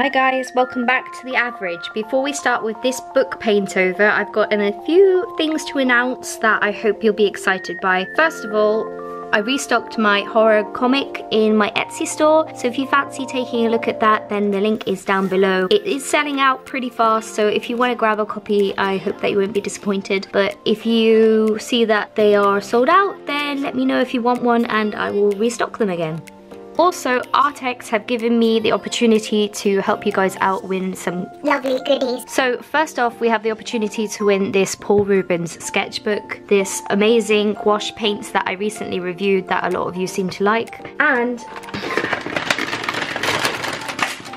Hi guys, welcome back to The Average. Before we start with this book paint over, I've got a few things to announce that I hope you'll be excited by. First of all, I restocked my horror comic in my Etsy store, so if you fancy taking a look at that, then the link is down below. It is selling out pretty fast, so if you want to grab a copy, I hope that you won't be disappointed. But if you see that they are sold out, then let me know if you want one and I will restock them again. Also, ARRTX have given me the opportunity to help you guys out win some lovely goodies. So first off, we have the opportunity to win this Paul Rubens sketchbook, this amazing gouache paints that I recently reviewed that a lot of you seem to like, and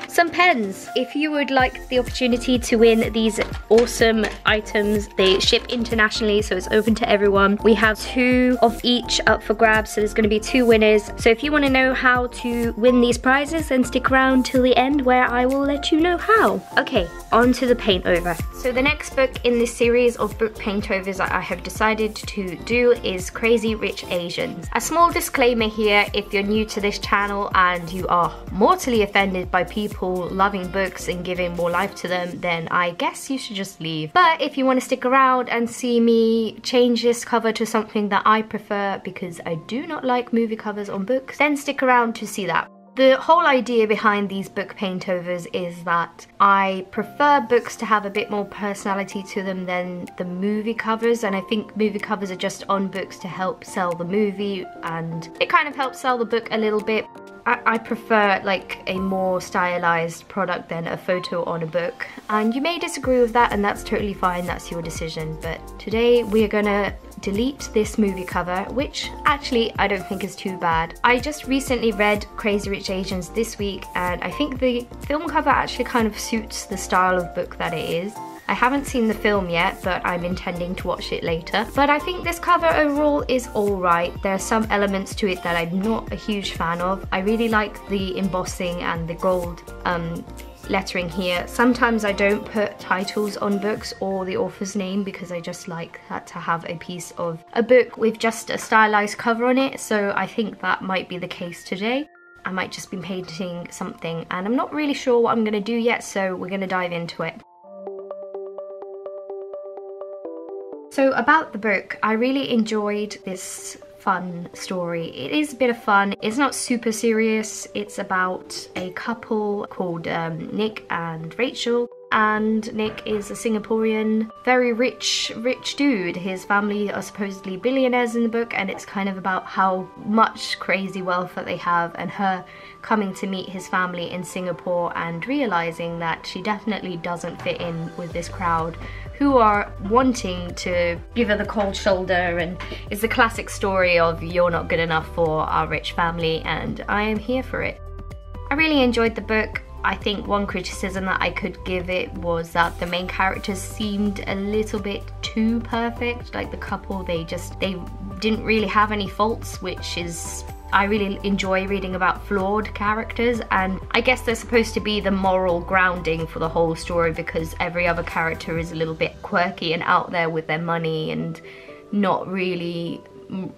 some pens. If you would like the opportunity to win these awesome items, they ship internationally, so it's open to everyone. We have two of each up for grabs, so there's gonna be two winners. So if you wanna know how to win these prizes, then stick around till the end where I will let you know how. Okay, on to the paint over. So the next book in this series of book paint overs that I have decided to do is Crazy Rich Asians. A small disclaimer here, if you're new to this channel and you are mortally offended by people loving books and giving more life to them, then I guess you should just leave. But if you want to stick around and see me change this cover to something that I prefer because I do not like movie covers on books, then stick around to see that. The whole idea behind these book paintovers is that I prefer books to have a bit more personality to them than the movie covers and I think movie covers are just on books to help sell the movie and it kind of helps sell the book a little bit I, I prefer like a more stylized product than a photo on a book. And you may disagree with that and that's totally fine that's your decision. But today we are gonna delete this movie cover which actually I don't think is too bad. I just recently read Crazy Rich Asians this week and I think the film cover actually kind of suits the style of book that it is I haven't seen the film yet, but I'm intending to watch it later. But I think this cover overall is alright. There are some elements to it that I'm not a huge fan of. I really like the embossing and the gold um, lettering here. Sometimes I don't put titles on books or the author's name because I just like that to have a piece of a book with just a stylized cover on it. So I think that might be the case today. I might just be painting something and I'm not really sure what I'm going to do yet so we're going to dive into it. So about the book, I really enjoyed this fun story. It is a bit of fun. It's not super serious. It's about a couple called um, Nick and Rachel and Nick is a Singaporean, very rich, rich dude. His family are supposedly billionaires in the book and it's kind of about how much crazy wealth that they have and her coming to meet his family in Singapore and realizing that she definitely doesn't fit in with this crowd who are wanting to give her the cold shoulder and it's the classic story of you're not good enough for our rich family and I am here for it. I really enjoyed the book. I think one criticism that I could give it was that the main characters seemed a little bit too perfect. Like the couple, they just, they didn't really have any faults, which is I really enjoy reading about flawed characters and I guess they're supposed to be the moral grounding for the whole story because every other character is a little bit quirky and out there with their money and not really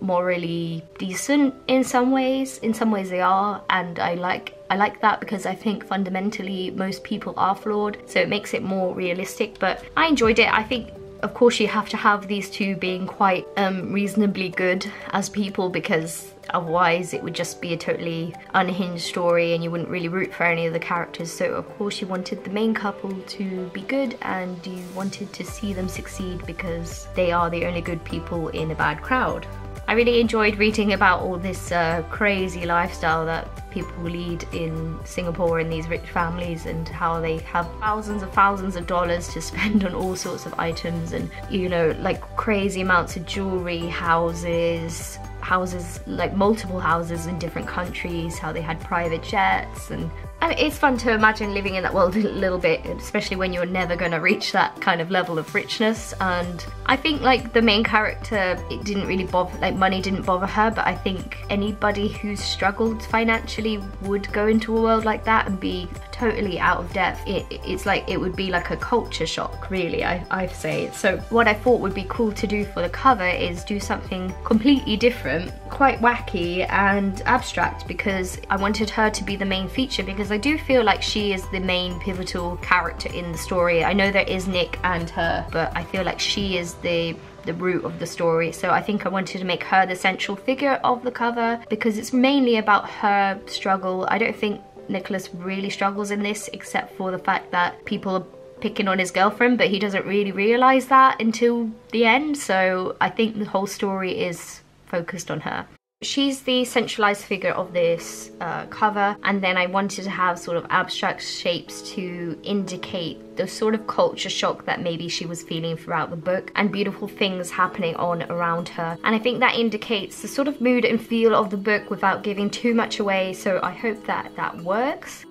morally decent in some ways in some ways they are and I like I like that because I think fundamentally most people are flawed so it makes it more realistic but I enjoyed it. I think of course you have to have these two being quite um, reasonably good as people because otherwise it would just be a totally unhinged story and you wouldn't really root for any of the characters so of course you wanted the main couple to be good and you wanted to see them succeed because they are the only good people in a bad crowd. I really enjoyed reading about all this uh, crazy lifestyle that people lead in Singapore in these rich families and how they have thousands and thousands of dollars to spend on all sorts of items and you know like crazy amounts of jewelry, houses, houses, like multiple houses in different countries, how they had private jets and and it's fun to imagine living in that world a little bit, especially when you're never gonna reach that kind of level of richness. And I think like the main character, it didn't really bother, like money didn't bother her, but I think anybody who's struggled financially would go into a world like that and be totally out of depth. It, it's like it would be like a culture shock, really, I, I'd say. So what I thought would be cool to do for the cover is do something completely different, quite wacky and abstract because I wanted her to be the main feature because I do feel like she is the main pivotal character in the story. I know there is Nick and her, but I feel like she is the the root of the story. So I think I wanted to make her the central figure of the cover because it's mainly about her struggle. I don't think Nicholas really struggles in this except for the fact that people are picking on his girlfriend but he doesn't really realize that until the end so I think the whole story is focused on her. She's the centralized figure of this uh, cover and then I wanted to have sort of abstract shapes to indicate the sort of culture shock that maybe she was feeling throughout the book and beautiful things happening on around her and I think that indicates the sort of mood and feel of the book without giving too much away so I hope that that works.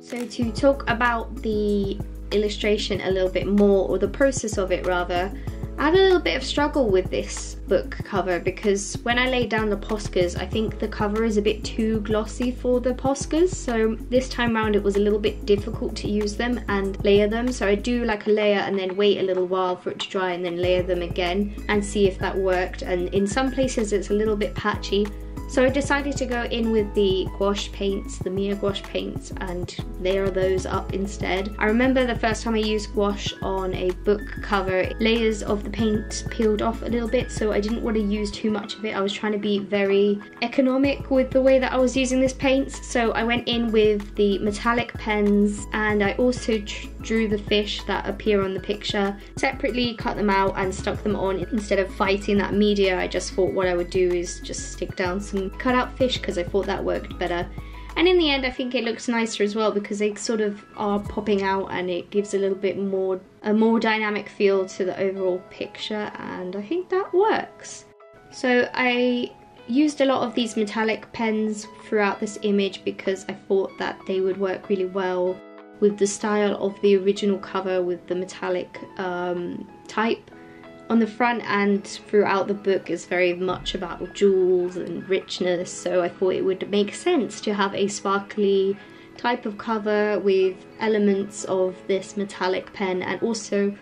So to talk about the illustration a little bit more or the process of it rather I had a little bit of struggle with this book cover because when I laid down the Poscas, I think the cover is a bit too glossy for the Poscas. So this time around it was a little bit difficult to use them and layer them. So I do like a layer and then wait a little while for it to dry and then layer them again and see if that worked. And in some places it's a little bit patchy. So I decided to go in with the gouache paints, the Mia gouache paints, and layer those up instead. I remember the first time I used gouache on a book cover, layers of the paint peeled off a little bit, so I didn't want to use too much of it. I was trying to be very economic with the way that I was using this paint, so I went in with the metallic pens, and I also drew the fish that appear on the picture, separately cut them out and stuck them on. Instead of fighting that media, I just thought what I would do is just stick down some cut out fish because I thought that worked better. And in the end, I think it looks nicer as well because they sort of are popping out and it gives a little bit more, a more dynamic feel to the overall picture and I think that works. So I used a lot of these metallic pens throughout this image because I thought that they would work really well with the style of the original cover with the metallic um, type. On the front and throughout the book is very much about jewels and richness so I thought it would make sense to have a sparkly type of cover with elements of this metallic pen and also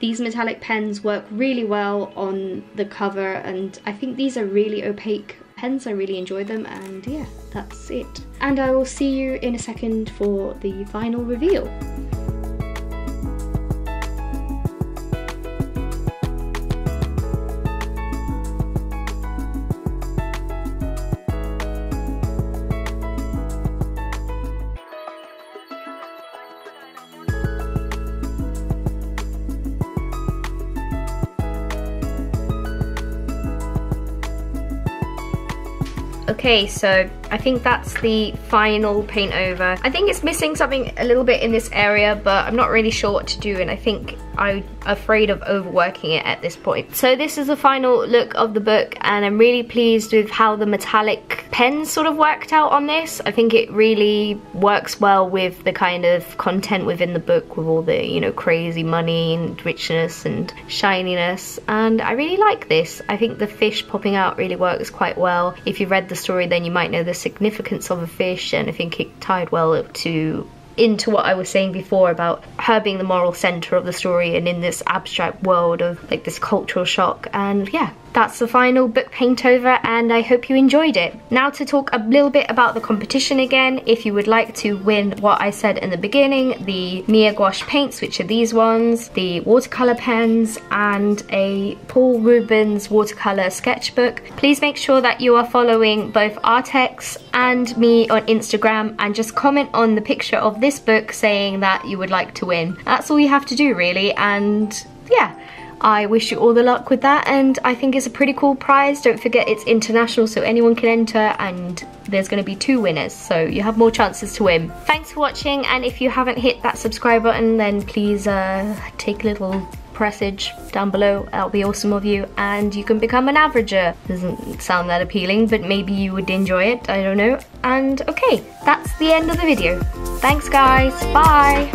these metallic pens work really well on the cover and I think these are really opaque pens. I really enjoy them and yeah, that's it. And I will see you in a second for the final reveal. Okay, so I think that's the final paint over. I think it's missing something a little bit in this area, but I'm not really sure what to do, and I think I'm afraid of overworking it at this point. So this is the final look of the book, and I'm really pleased with how the metallic pens sort of worked out on this. I think it really works well with the kind of content within the book with all the, you know, crazy money and richness and shininess, and I really like this. I think the fish popping out really works quite well. If you've read the story then you might know the significance of a fish, and I think it tied well up to into what I was saying before about her being the moral center of the story and in this abstract world of like this cultural shock. And yeah that's the final book paint over and I hope you enjoyed it. Now to talk a little bit about the competition again, if you would like to win what I said in the beginning, the Mia gouache paints, which are these ones, the watercolor pens and a Paul Rubens watercolor sketchbook, please make sure that you are following both ARRTX and me on Instagram and just comment on the picture of this book saying that you would like to win. That's all you have to do really and yeah I wish you all the luck with that and I think it's a pretty cool prize. Don't forget it's international so anyone can enter and there's going to be two winners so you have more chances to win. Thanks for watching and if you haven't hit that subscribe button then please uh, take a little pressage down below. That'll be awesome of you and you can become an averager. Doesn't sound that appealing but maybe you would enjoy it I don't know. And okay that's the end of the video. Thanks guys. Bye